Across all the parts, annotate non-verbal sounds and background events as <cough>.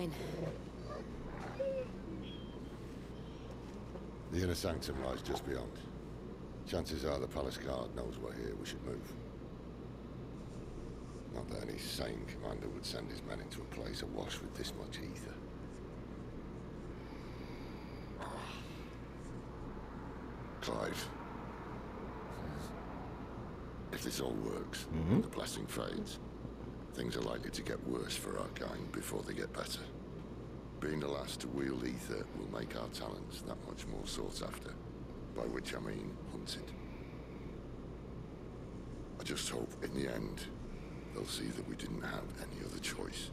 Are you alright? Fine. The inner sanctum lies just beyond. Chances are the palace guard knows we're here. We should move. Not that any sane commander would send his men into a place awash with this much ether. Clive. If this all works, and the blessing fades, things are likely to get worse for our kind before they get better. Being the last to wield ether will make our talents that much more sought after. By which I mean hunted. I just hope in the end they'll see that we didn't have any other choice.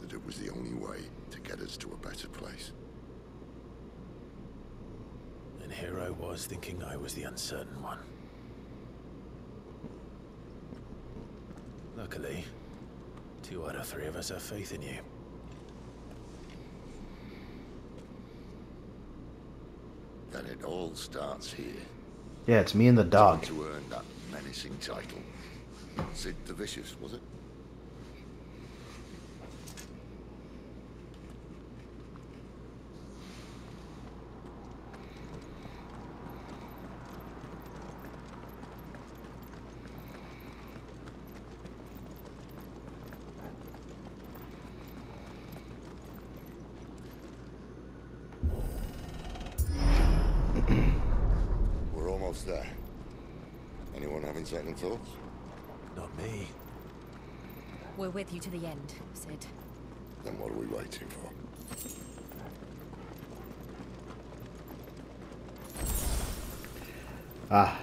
That it was the only way to get us to a better place. And here I was thinking I was the uncertain one. Luckily, two out of three of us have faith in you. And it all starts here. Yeah, it's me and the dog. To earn that menacing title. Cid the Vicious, was it? We're almost there. Anyone having second thoughts? Not me. We're with you to the end, Cid. Then what are we waiting for? Ah.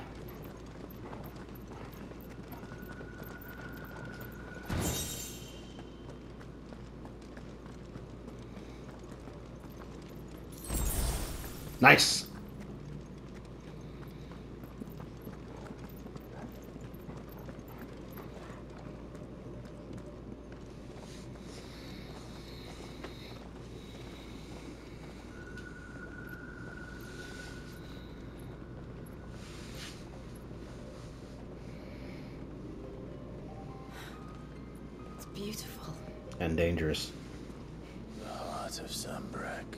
Nice. It's beautiful. And dangerous. The heart of Sanbreque.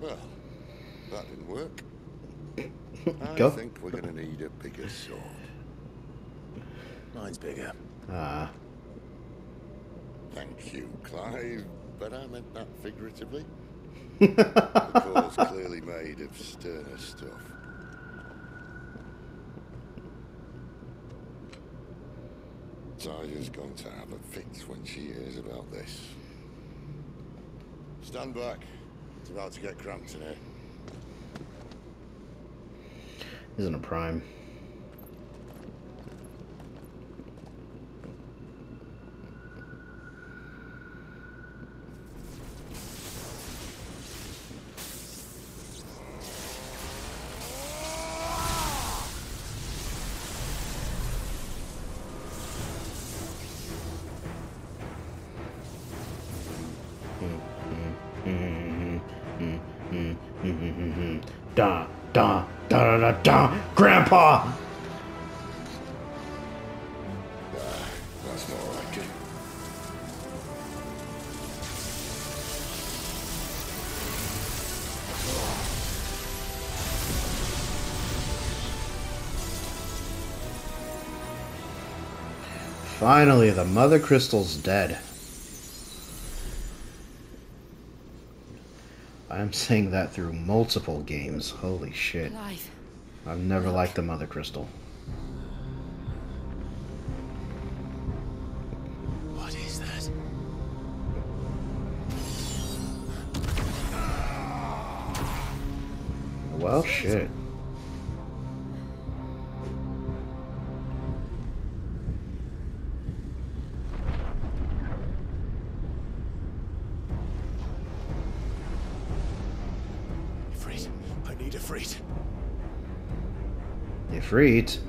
Well, that didn't work. <coughs> I Go. think we're gonna need a bigger sword. Mine's bigger. Ah. Thank you, Clive. But I meant that figuratively. <laughs> the core's clearly made of sterner stuff. Tarja's going to have a fit when she hears about this. Stand back. It's about to get cramped in here. Isn't a prime. Finally, the Mother Crystal's dead. I'm saying that through multiple games. Holy shit. I've never liked the Mother Crystal. Ifrit.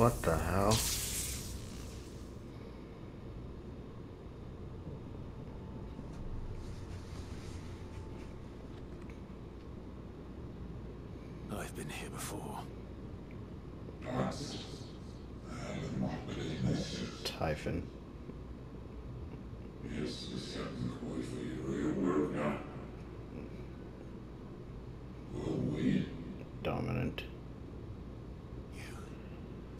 What the hell? I've been here before. Typhon. Dominant.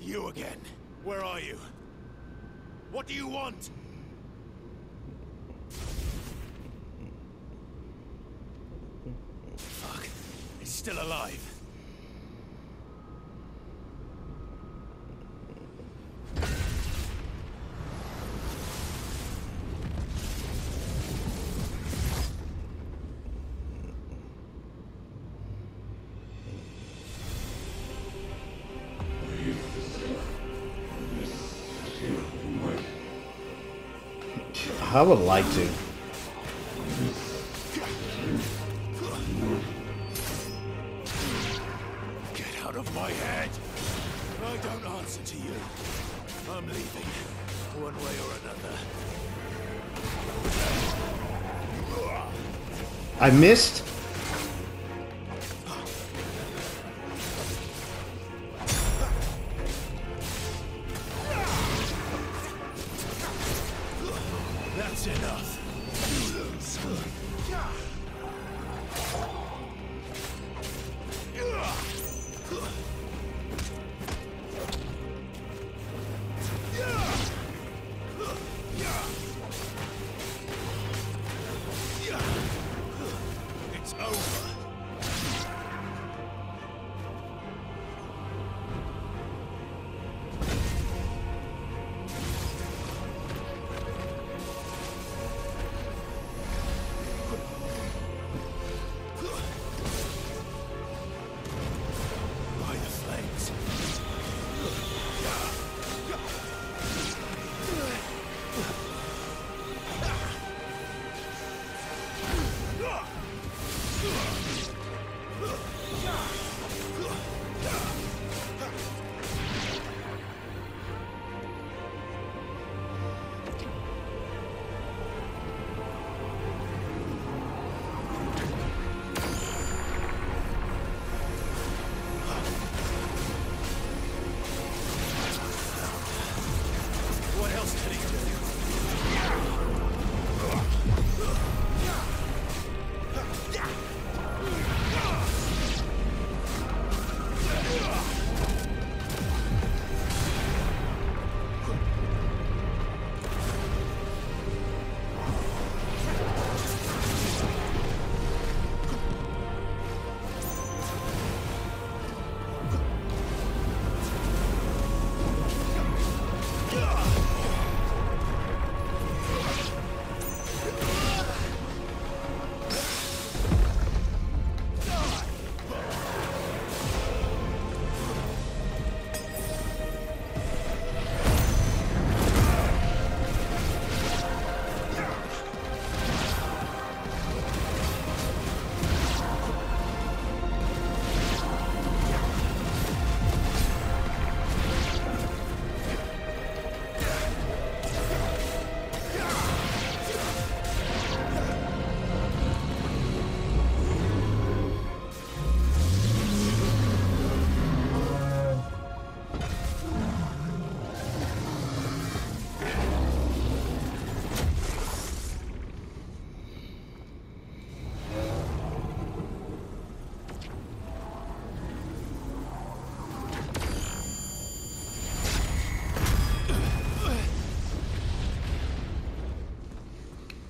You again. Where are you? What do you want? Fuck. It's still alive. I would like to. Get out of my head! I don't answer to you. I'm leaving. One way or another. I missed.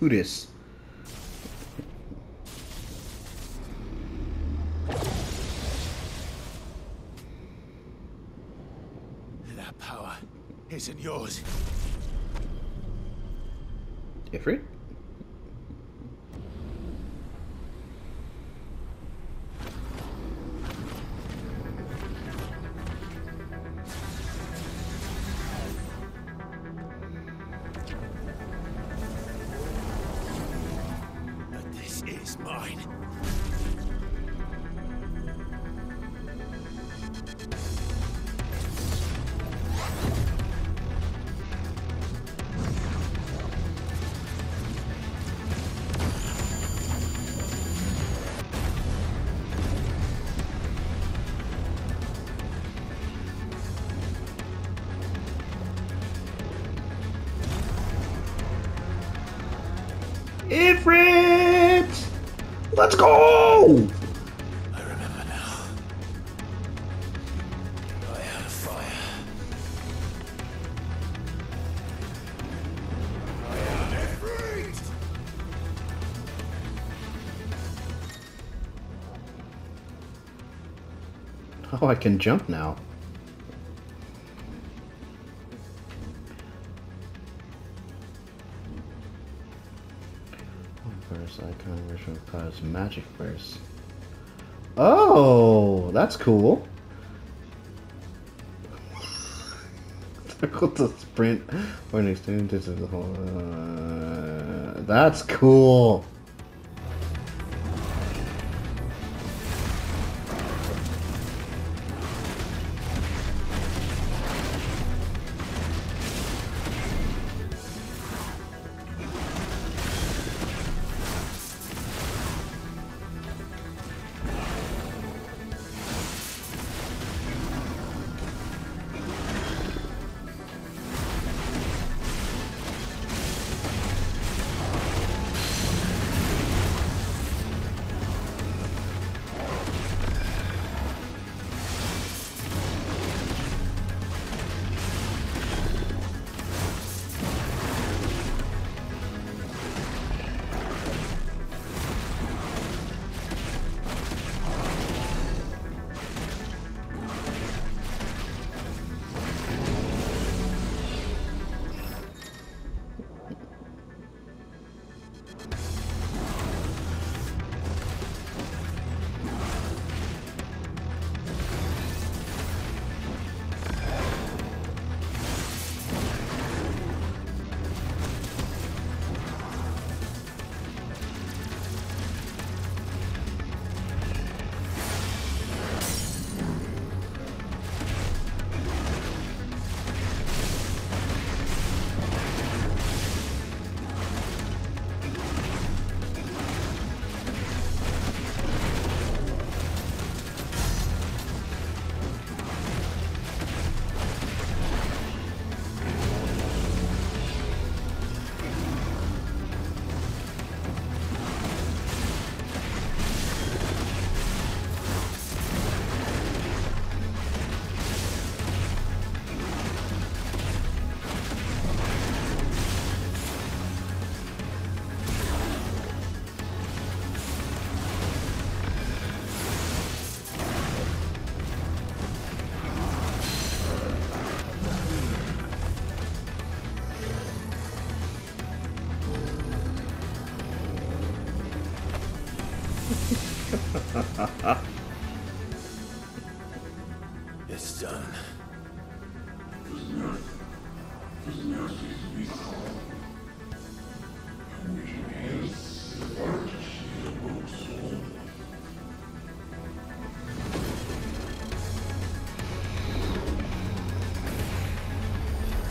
Who this? That power isn't yours. Ifrit? I can jump now. Verse icon version Cloud's magic verse. Oh, that's cool. <laughs> Circle to sprint or an extended distance. Uh, that's cool.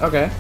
Okay.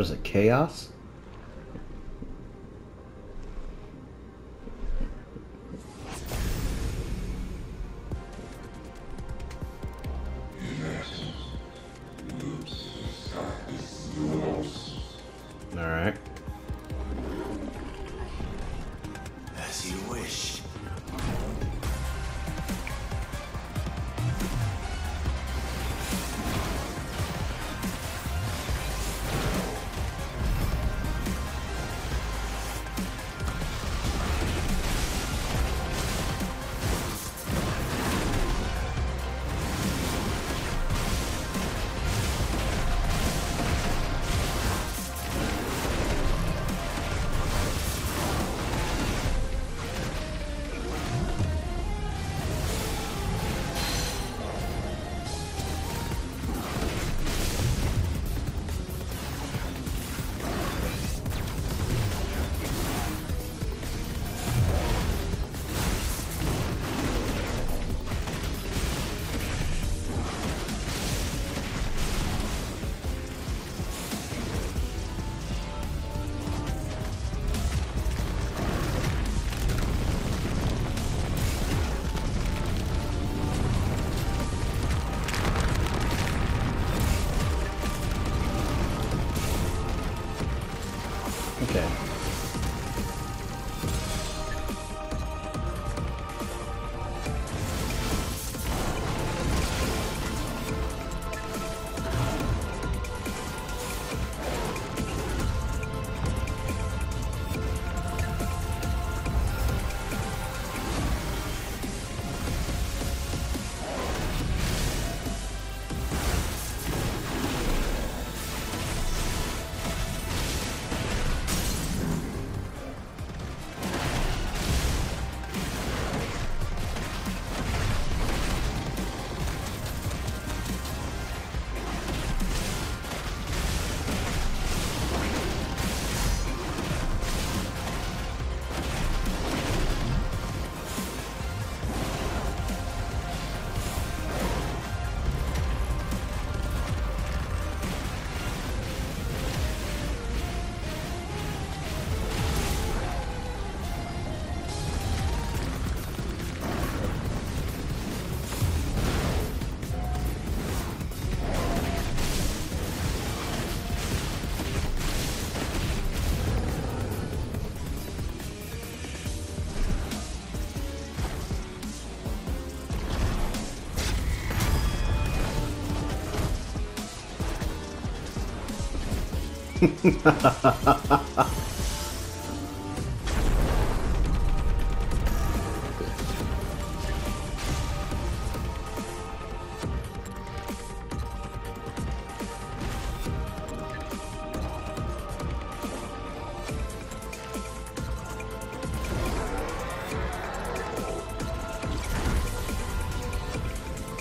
What is it? Chaos?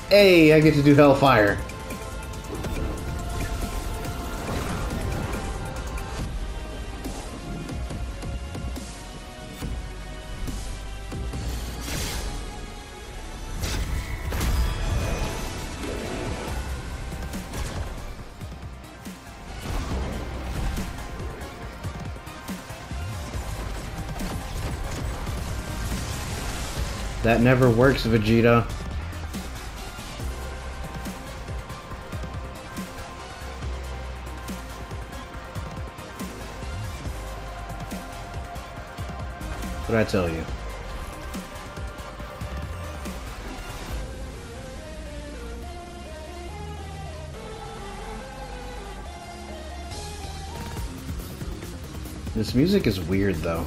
Hey, I get to do Hellfire. That never works, Vegeta. What I tell you? This music is weird though.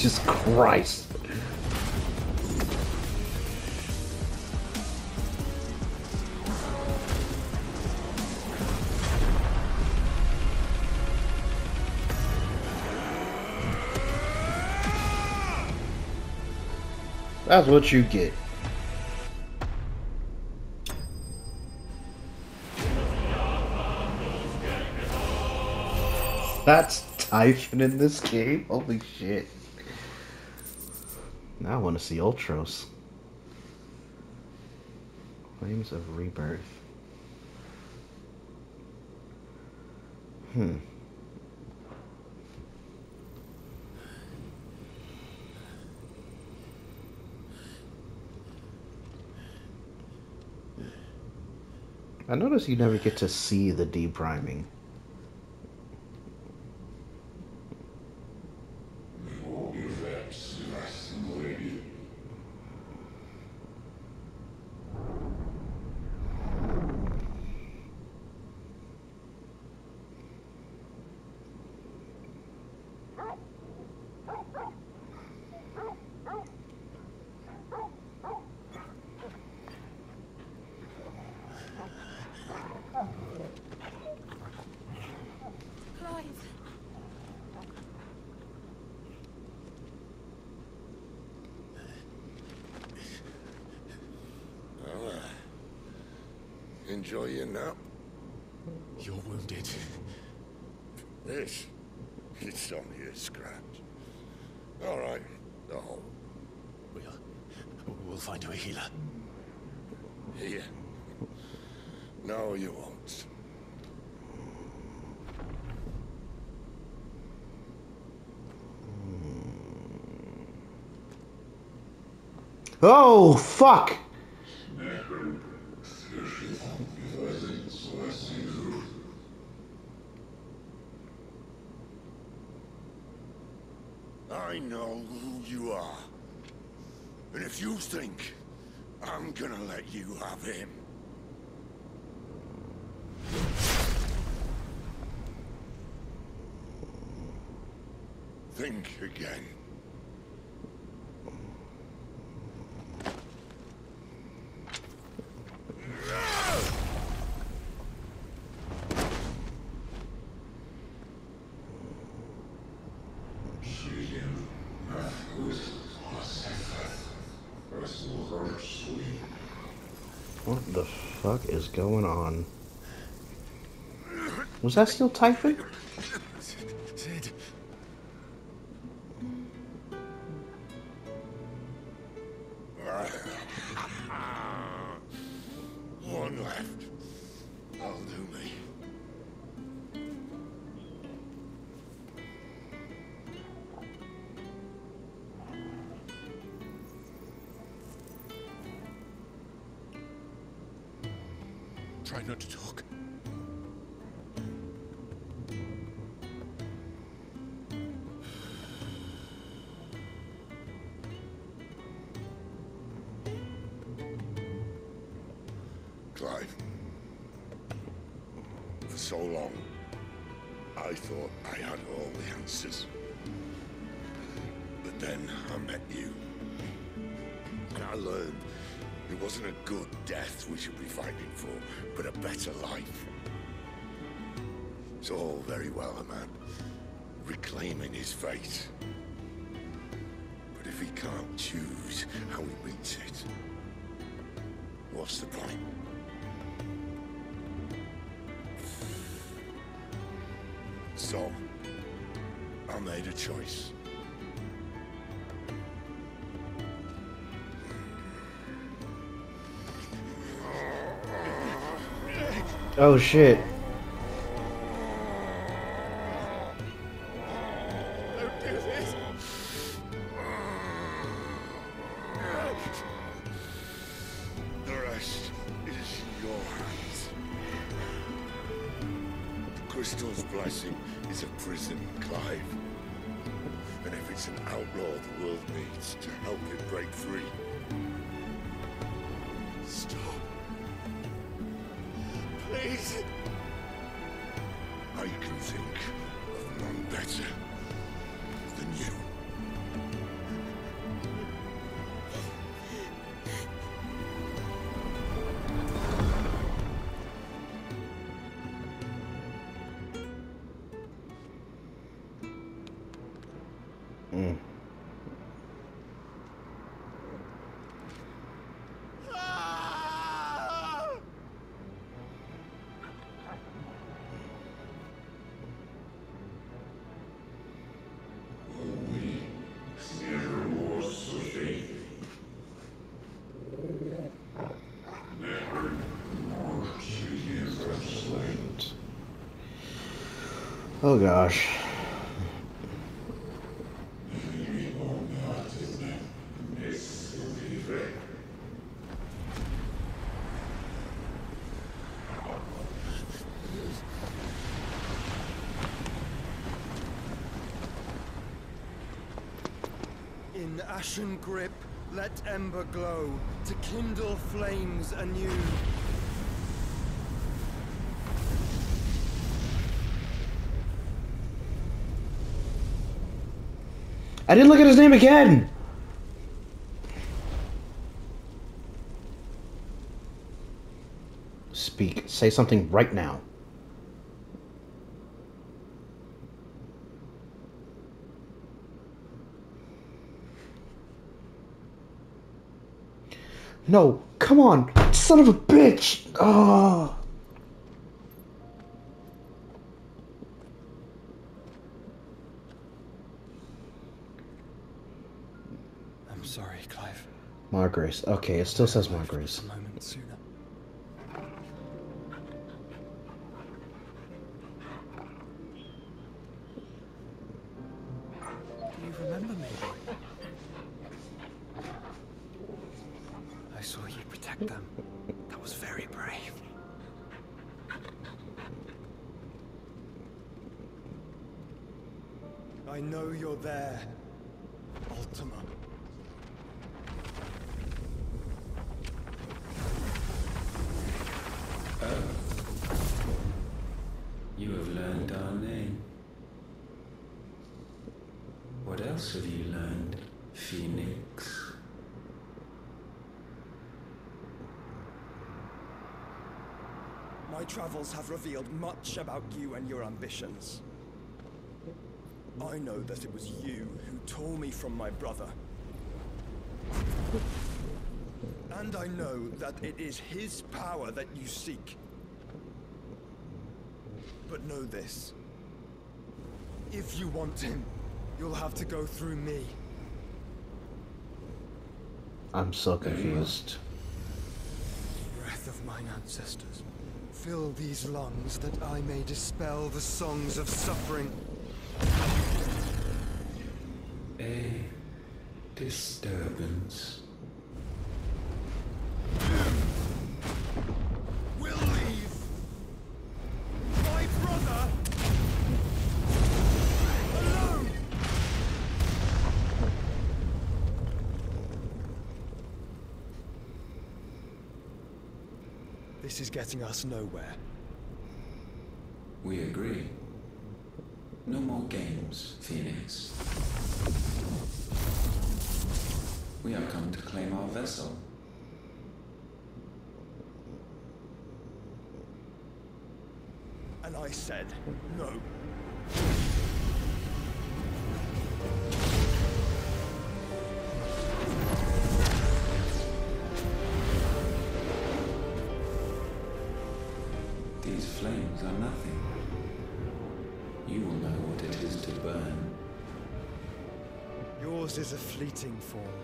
Jesus Christ. That's what you get. That's Typhon in this game? Holy shit. Now I want to see Ultros. Flames of Rebirth. Hmm. I notice you never get to see the depriming. Clive. Well, uh, Uh, enjoy your nap. You're wounded. This, it's only a scratch. All right, the hole We'll, we'll find you a healer. here. No, you won't. Oh, fuck! I know who you are. And if you think I'm gonna let you have him, think again. What the fuck is going on? Was that still Typhon? <laughs> Cid. One left. Try not to talk. Clive, for so long, I thought I had all the answers. But then I met you, and I learned it wasn't a good death we should be fighting for, but a better life. It's all very well a man reclaiming his fate. But if he can't choose how he meets it, what's the point? So, I made a choice. Oh shit. I can think Oh gosh. In ashen grip, let ember glow to kindle flames anew. I didn't look at his name again. Speak. Say something right now. No, come on, son of a bitch! Oh. Sorry, Clive. Margrace. Okay, it still says Margrace. A moment sooner. Travels have revealed much about you and your ambitions. I know that it was you who tore me from my brother. And I know that it is his power that you seek. But know this. If you want him, you'll have to go through me. I'm so confused. Breath of mine ancestors, fill these lungs that I may dispel the songs of suffering. This is getting us nowhere. We agree. No more games, Phoenix. We have come to claim our vessel. And I said no. Yours is a fleeting form.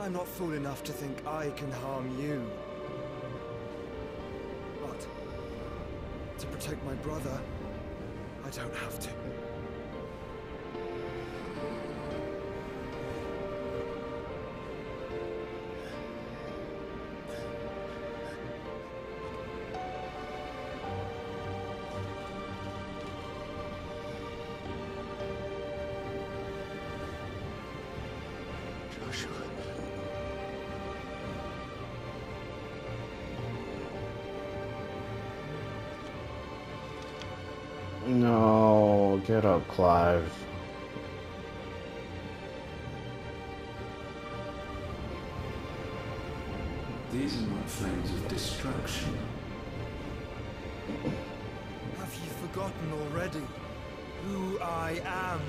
I'm not fool enough to think I can harm you. But to protect my brother, I don't have to. No, get up, Clive. These are not flames of destruction. Have you forgotten already who I am?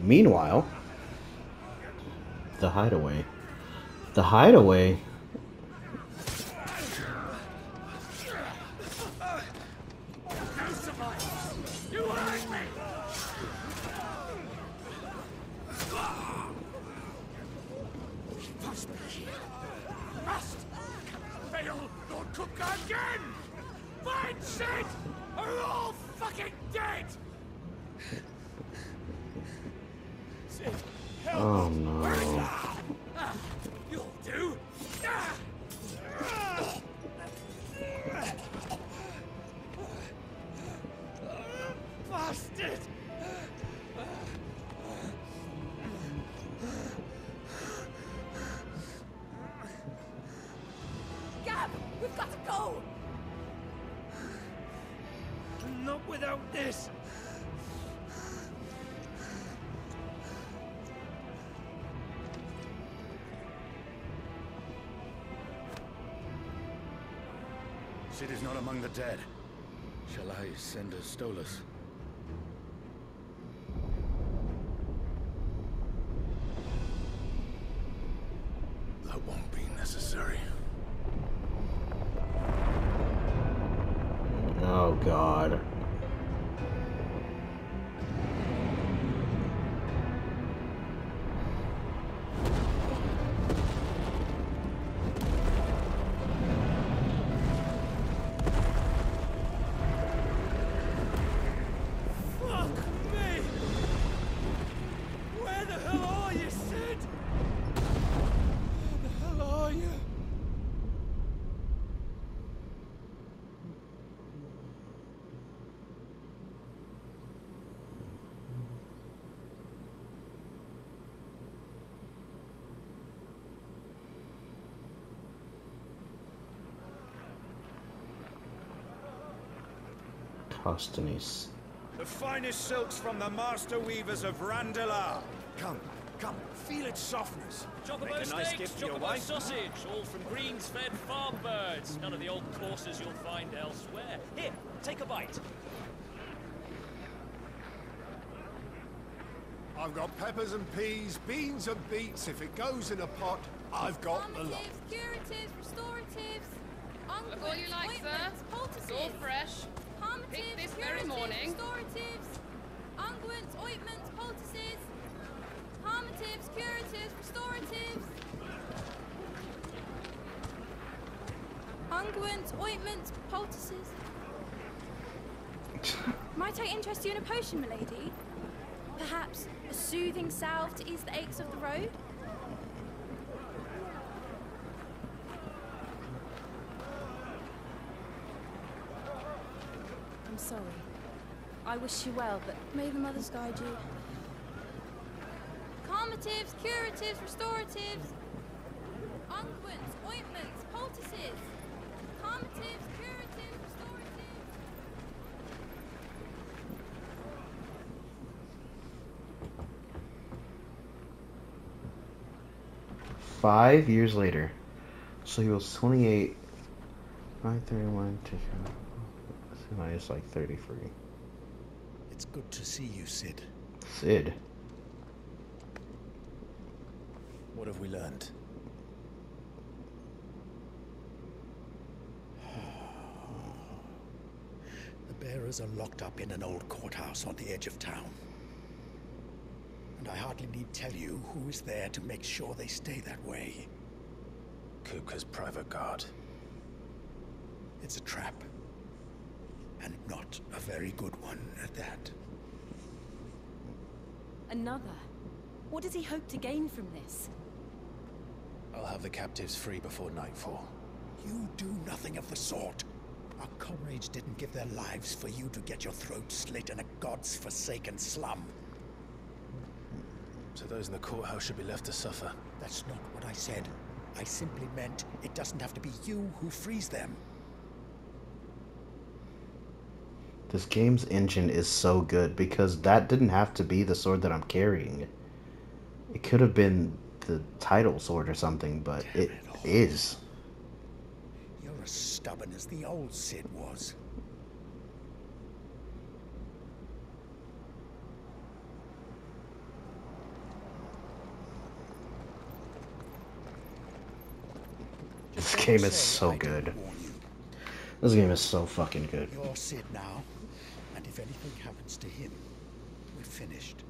Meanwhile, the hideaway. The hideaway. Cid is not among the dead. Shall I send a Stolas? Costhenes. The finest silks from the master weavers of Randalar. Come, come, feel its softness. Chocobo Make a nice steaks, gift for your wife. sausage, all from greens-fed farm birds. None of the old courses you'll find elsewhere. Here, take a bite. I've got peppers and peas, beans and beets. If it goes in a pot, I've got the lot. Curatives, restoratives, Look all you like, sir. ointments, It's all fresh. Picked this very morning. Restoratives, unguents, ointments, poultices. Calmatives, curatives, restoratives. Unguents, ointments, poultices. Might I interest you in a potion, milady? Perhaps a soothing salve to ease the aches of the road? I'm sorry. I wish you well, but may the mothers guide you. Calmatives, curatives, restoratives. Unguents, ointments, poultices. Calmatives, curatives, restoratives. Five years later. So he was 28. 931 to minus like 33. It's good to see you, Cid. Cid. What have we learned? The bearers are locked up in an old courthouse on the edge of town. And I hardly need tell you who is there to make sure they stay that way. Kupka's private guard. It's a trap. And not a very good one at that. Another? What does he hope to gain from this? I'll have the captives free before nightfall. You do nothing of the sort. Our comrades didn't give their lives for you to get your throat slit in a god's forsaken slum. So those in the courthouse should be left to suffer. That's not what I said. I simply meant it doesn't have to be you who frees them. This game's engine is so good because that didn't have to be the sword that I'm carrying. It could have been the title sword or something, but it is. You're as stubborn as the old Cid was. This game is so good. This game is so fucking good. You're Cid now, if anything happens to him, we're finished.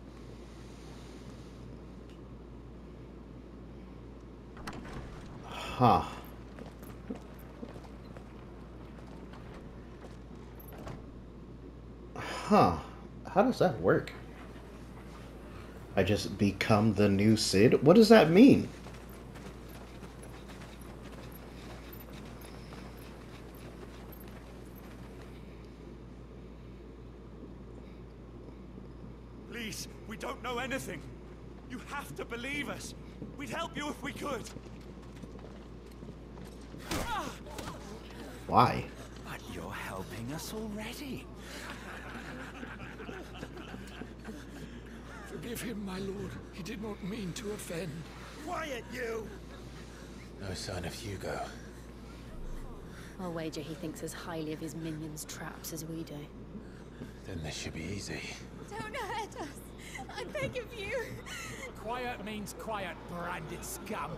Huh. Huh. How does that work? I just become the new Cid? What does that mean? Please, we don't know anything. You have to believe us. We'd help you if we could. Why? But you're helping us already. Forgive him, my lord. He did not mean to offend. Quiet, you! No sign of Hugo. I'll wager he thinks as highly of his minions' traps as we do. Then this should be easy. Don't hurt us. I beg of you. Quiet means quiet, branded scum.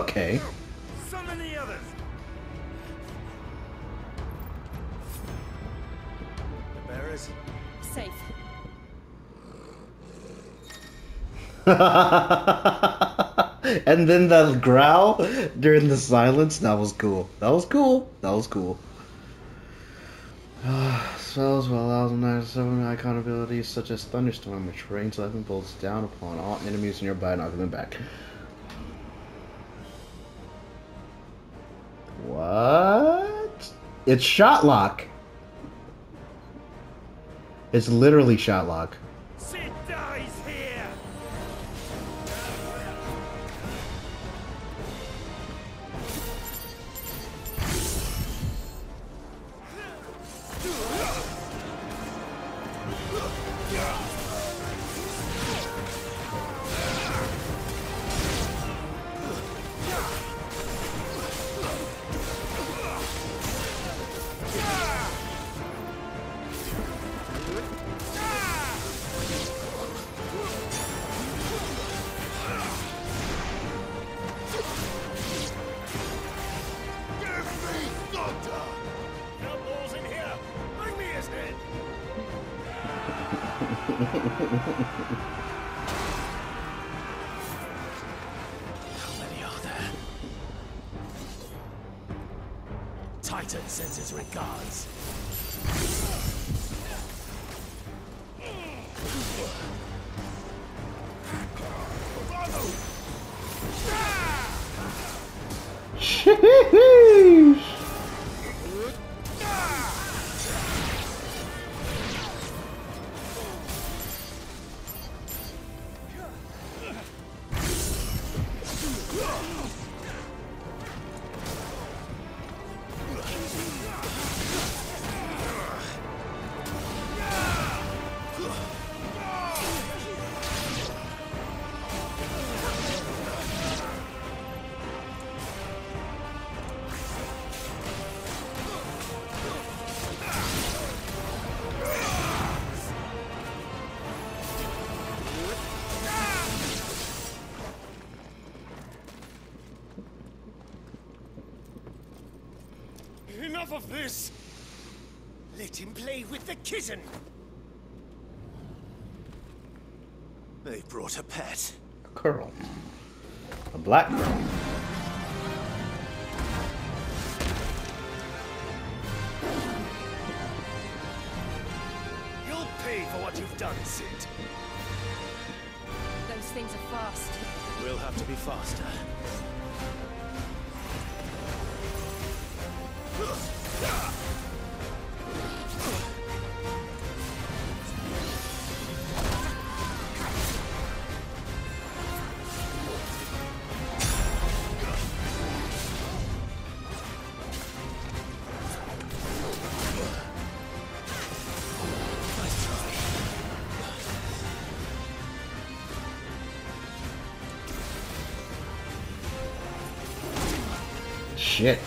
Okay. Summon the others. The bearers. Safe. <laughs> and then that growl during the silence, that was cool. That was cool. That was cool. <sighs> Spells will allow them to icon abilities such as Thunderstorm, which rains lightning bolts down upon all enemies nearby, knocking them back. It's Shotlock. It's literally Shotlock. Sends his regards. Enough of this! Let him play with the kitten! They brought a pet. A curl. A black curl. You'll pay for what you've done, Cid. Those things are fast. We'll have to be faster. Shit.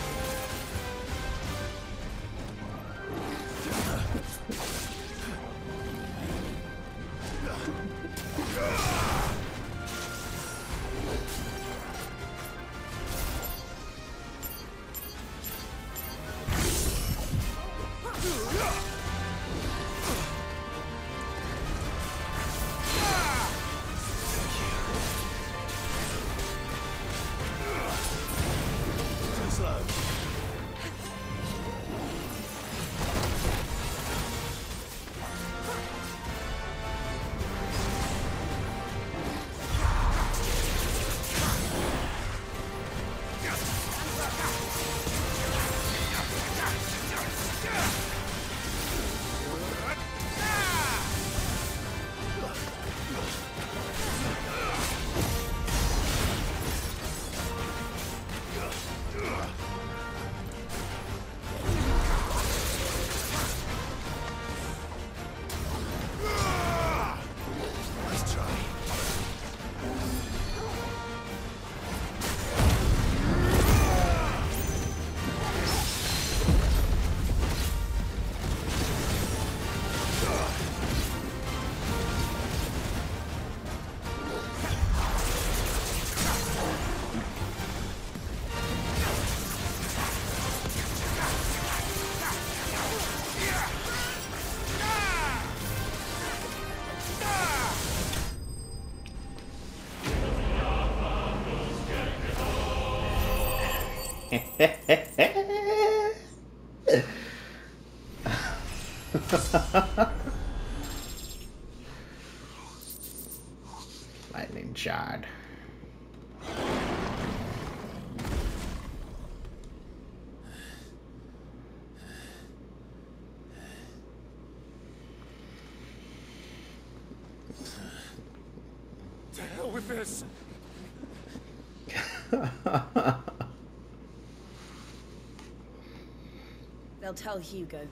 They'll tell Hugo.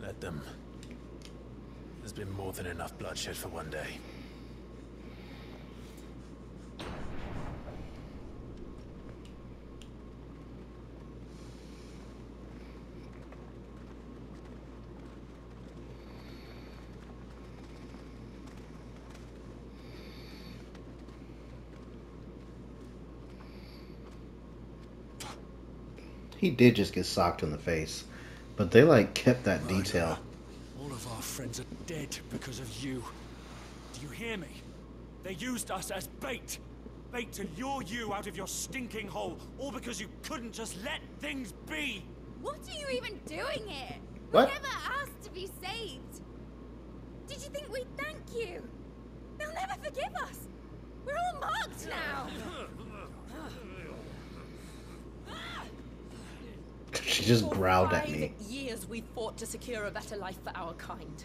Let them. There's been more than enough bloodshed for one day. He did just get socked in the face, but they like kept that detail. All of our friends are dead because of you. Do you hear me? They used us as bait. Bait to lure you out of your stinking hole, all because you couldn't just let things be. What are you even doing here? What? We never asked to be saved. Did you think we'd thank you? They'll never forgive us. We're all marked now. <laughs> She just For growled at five me. years we fought to secure a better life for our kind.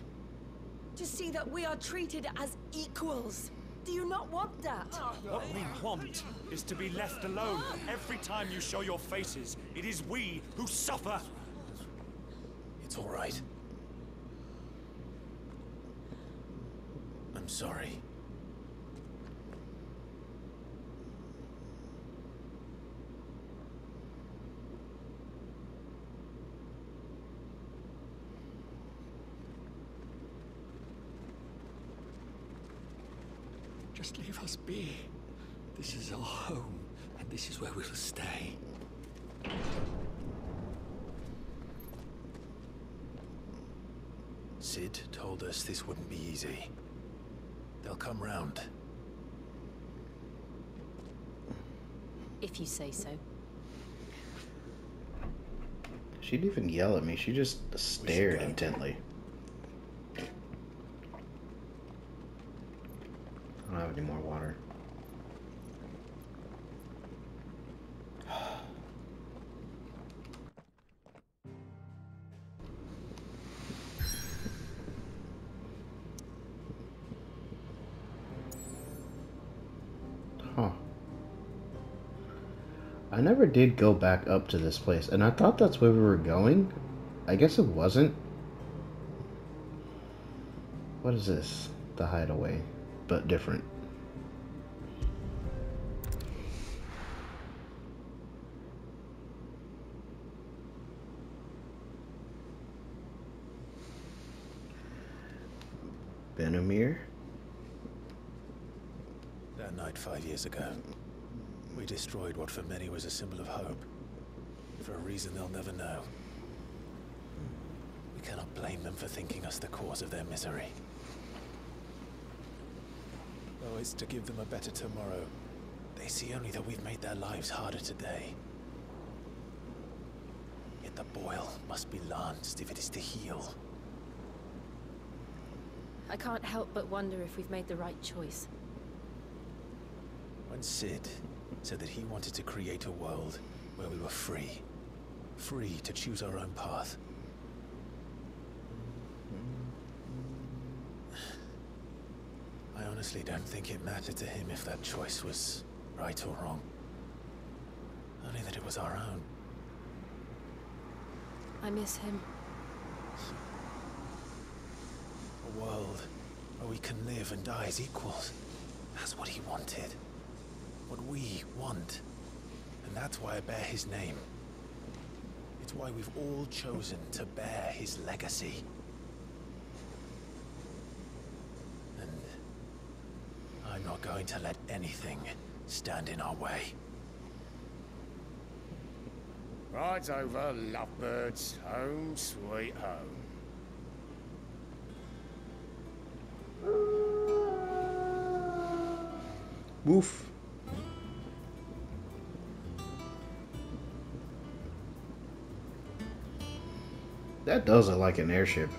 To see that we are treated as equals. Do you not want that? What we want is to be left alone. Every time you show your faces, it is we who suffer. It's all right. I'm sorry. Just leave us be. This is our home, and this is where we'll stay. Cid told us this wouldn't be easy. They'll come round. If you say so. She didn't even yell at me. She just stared go. intently. I more water. Huh. I never did go back up to this place, and I thought that's where we were going. I guess it wasn't. What is this? The hideaway, but different. Benamir? That night five years ago, we destroyed what for many was a symbol of hope. For a reason they'll never know. We cannot blame them for thinking us the cause of their misery. It's to give them a better tomorrow, they see only that we've made their lives harder today. Yet the boil must be lanced if it is to heal. I can't help but wonder if we've made the right choice. When Cid said that he wanted to create a world where we were free, free to choose our own path. Honestly don't think it mattered to him if that choice was right or wrong. Only that it was our own. I miss him. A world where we can live and die as equals. That's what he wanted. What we want. And that's why I bear his name. It's why we've all chosen to bear his legacy. not going to let anything stand in our way. Ride's over, lovebirds. Home sweet home. Woof. That does look like an airship.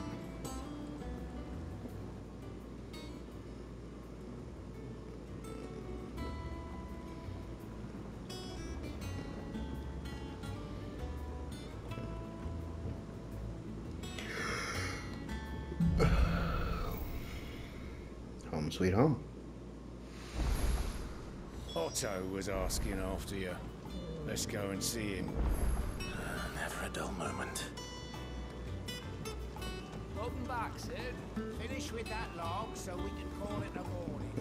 Was asking after you. Let's go and see him. Never a dull moment. Welcome back, Cid. Finish with that log so we can call it a morning.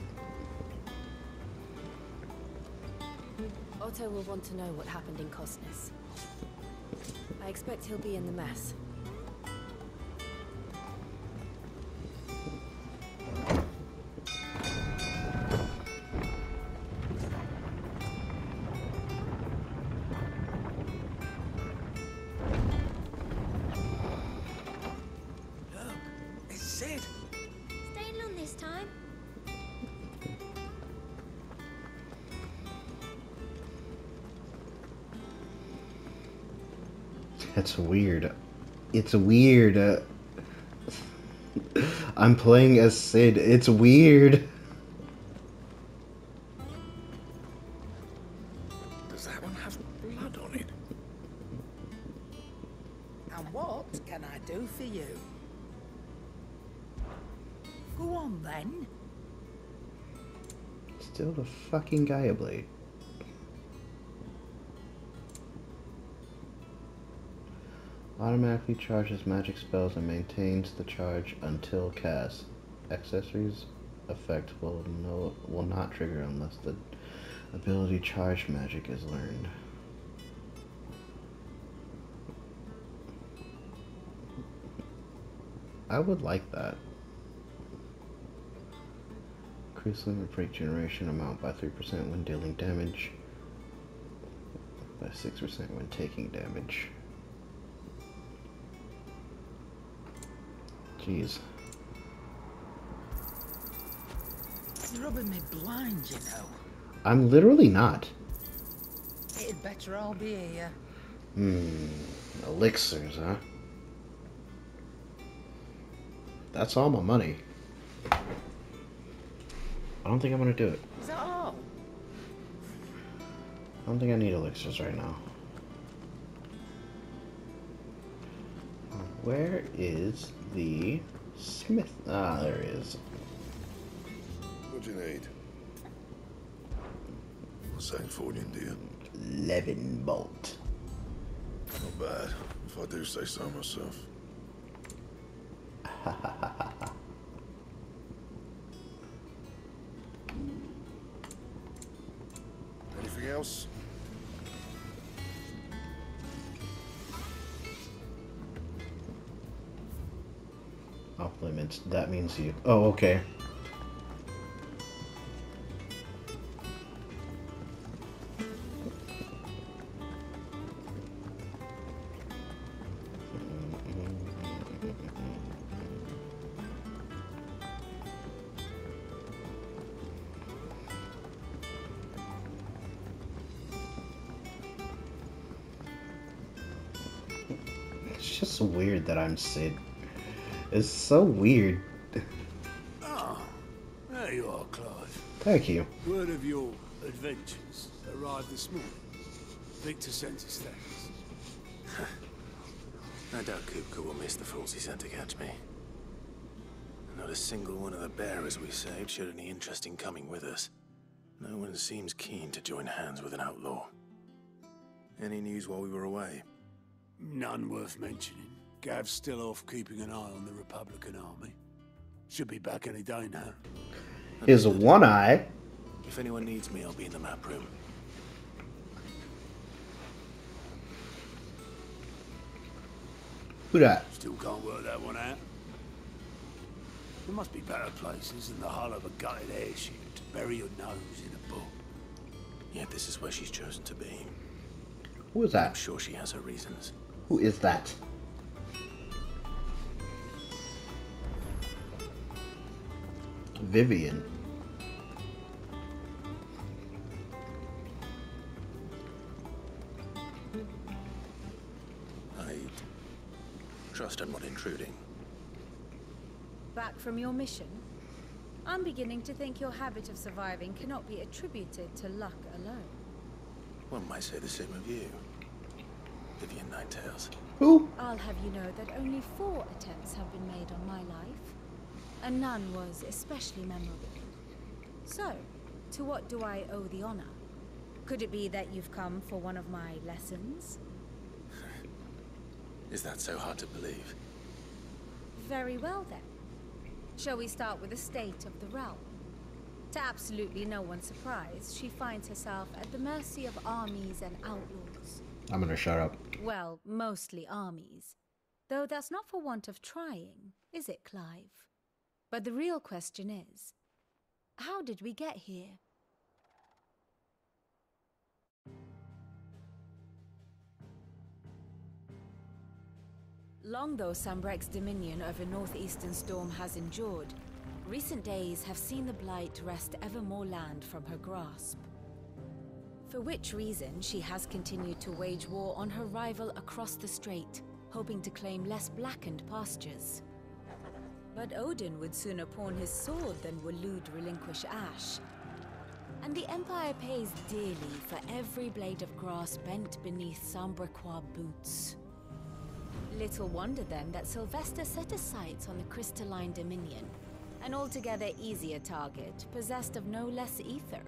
Otto will want to know what happened in Cosnes. I expect he'll be in the mess. It's weird. Uh, I'm playing as Cid. It's weird. Does that one have blood on it? And what can I do for you? Go on then. Still the fucking Gaia Blade. Automatically charges magic spells and maintains the charge until cast. Accessories effect will no will not trigger unless the ability charge magic is learned. I would like that. Increase limit break generation amount by 3% when dealing damage, by 6% when taking damage. Jeez. It's rubbing me blind, you know. I'm literally not. It'd better all be here. Hmm. Elixirs, huh? That's all my money. I don't think I'm gonna do it. Is that all? I don't think I need elixirs right now. Where is the smith? Ah, there he is. What do you need? What's that fortune, dear? Levin bolt. Not bad, if I do say so myself. <laughs> Anything else? Off limits. That means you. Oh, okay. It's just weird that I'm Cid. It's so weird. Ah, there you are, Clive. Thank you. Word of your adventures arrived this morning. Victor sent his thanks. <laughs> I doubt Kupka will miss the fools he sent to catch me. Not a single one of the bearers we saved showed any interest in coming with us. No one seems keen to join hands with an outlaw. Any news while we were away? None worth mentioning. Gav's still off keeping an eye on the Republican army. Should be back any day now. His one eye. If anyone needs me, I'll be in the map room. Who that? Still can't work that one out. There must be better places than the hull of a gutted airship to bury your nose in a book. Yet this is where she's chosen to be. Who is that? I'm sure she has her reasons. Who is that? Vivian. I Trust I'm not intruding. Back from your mission? I'm beginning to think your habit of surviving cannot be attributed to luck alone. One might say the same of you, Vivian Ninetails. Who? I'll have you know that only four attempts have been made on my life, and none was especially memorable. So, to what do I owe the honor? Could it be that you've come for one of my lessons? <laughs> Is that so hard to believe? Very well then. Shall we start with the state of the realm? To absolutely no one's surprise, she finds herself at the mercy of armies and outlaws. I'm gonna shut up. Well, mostly armies. Though that's not for want of trying, is it, Clive? But the real question is, how did we get here? Long though Sanbreque's dominion over northeastern Storm has endured, recent days have seen the Blight wrest ever more land from her grasp. For which reason she has continued to wage war on her rival across the strait, hoping to claim less blackened pastures. But Odin would sooner pawn his sword than Waloed relinquish Ash. And the Empire pays dearly for every blade of grass bent beneath Sanbrequois boots. Little wonder then that Sylvestre set his sights on the crystalline dominion, an altogether easier target, possessed of no less ether.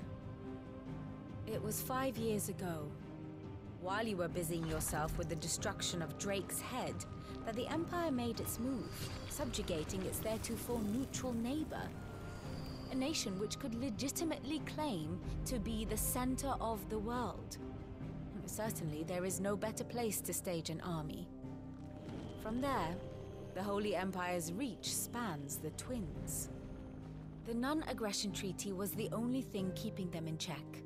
It was five years ago, while you were busying yourself with the destruction of Drake's head, that the Empire made its move, subjugating its theretofore neutral neighbor. A nation which could legitimately claim to be the center of the world. Certainly, there is no better place to stage an army. From there, the Holy Empire's reach spans the Twins. The non-aggression treaty was the only thing keeping them in check.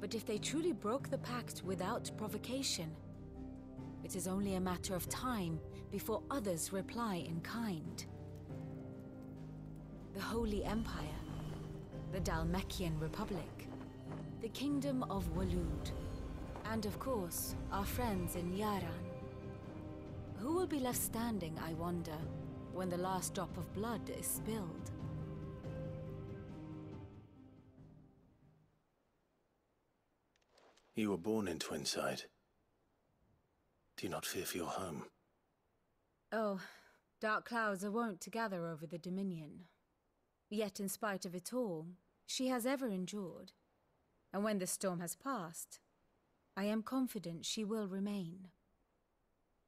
But if they truly broke the pact without provocation, it is only a matter of time before others reply in kind. The Holy Empire, the Dhalmekian Republic, the Kingdom of Waloed, and of course, our friends in Yaran. Who will be left standing, I wonder, when the last drop of blood is spilled? You were born in Twinside. Do you not fear for your home? Oh, dark clouds are wont to gather over the Dominion. Yet in spite of it all, she has ever endured. And when the storm has passed, I am confident she will remain.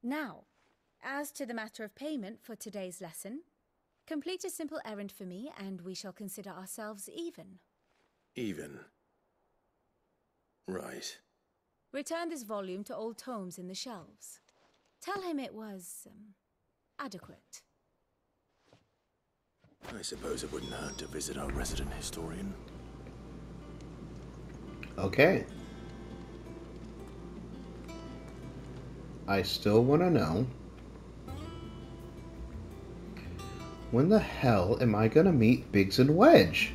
Now, as to the matter of payment for today's lesson, complete a simple errand for me and we shall consider ourselves even. Even. Right. Return this volume to old tomes in the shelves. Tell him it was, um, adequate. I suppose it wouldn't hurt to visit our resident historian. Okay. I still want to know when the hell am I going to meet Biggs and Wedge?